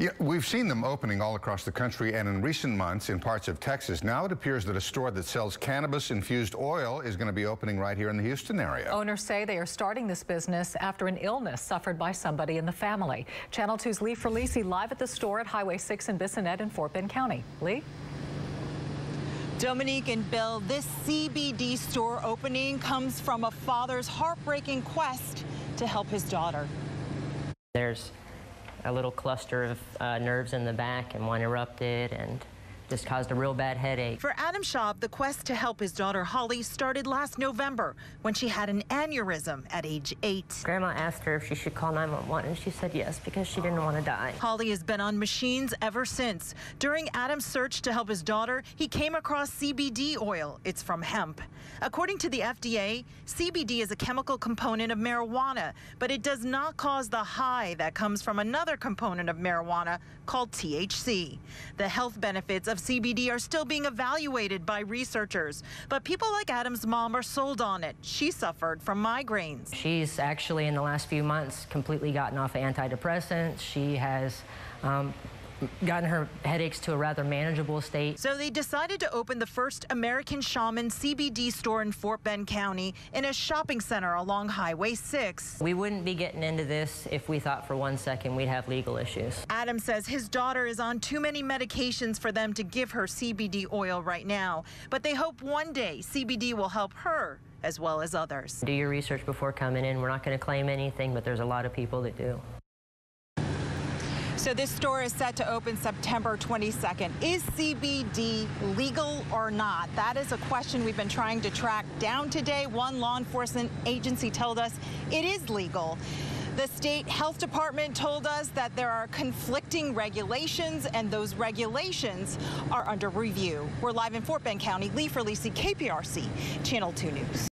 Yeah, we've seen them opening all across the country and in recent months in parts of Texas. Now it appears that a store that sells cannabis-infused oil is going to be opening right here in the Houston area. Owners say they are starting this business after an illness suffered by somebody in the family. Channel 2's Lee Ferlisi live at the store at Highway 6 in Bissonnet in Fort Bend County. Lee? Dominique and Bill, this CBD store opening comes from a father's heartbreaking quest to help his daughter. There's a little cluster of uh, nerves in the back and one erupted and just caused a real bad headache. For Adam Schaub, the quest to help his daughter Holly started last November when she had an aneurysm at age eight. Grandma asked her if she should call 911 and she said yes because she didn't want to die. Holly has been on machines ever since. During Adam's search to help his daughter, he came across CBD oil. It's from hemp. According to the FDA, CBD is a chemical component of marijuana, but it does not cause the high that comes from another component of marijuana called THC. The health benefits of CBD are still being evaluated by researchers, but people like Adam's mom are sold on it. She suffered from migraines. She's actually, in the last few months, completely gotten off of antidepressants. She has um, gotten her headaches to a rather manageable state. So they decided to open the first American Shaman CBD store in Fort Bend County in a shopping center along Highway 6. We wouldn't be getting into this if we thought for one second we'd have legal issues. Adam says his daughter is on too many medications for them to give her CBD oil right now, but they hope one day CBD will help her as well as others. Do your research before coming in. We're not going to claim anything, but there's a lot of people that do. So this store is set to open September 22nd. Is CBD legal or not? That is a question we've been trying to track down today. One law enforcement agency told us it is legal. The state health department told us that there are conflicting regulations and those regulations are under review. We're live in Fort Bend County. Lee Ferlisi, KPRC, Channel 2 News.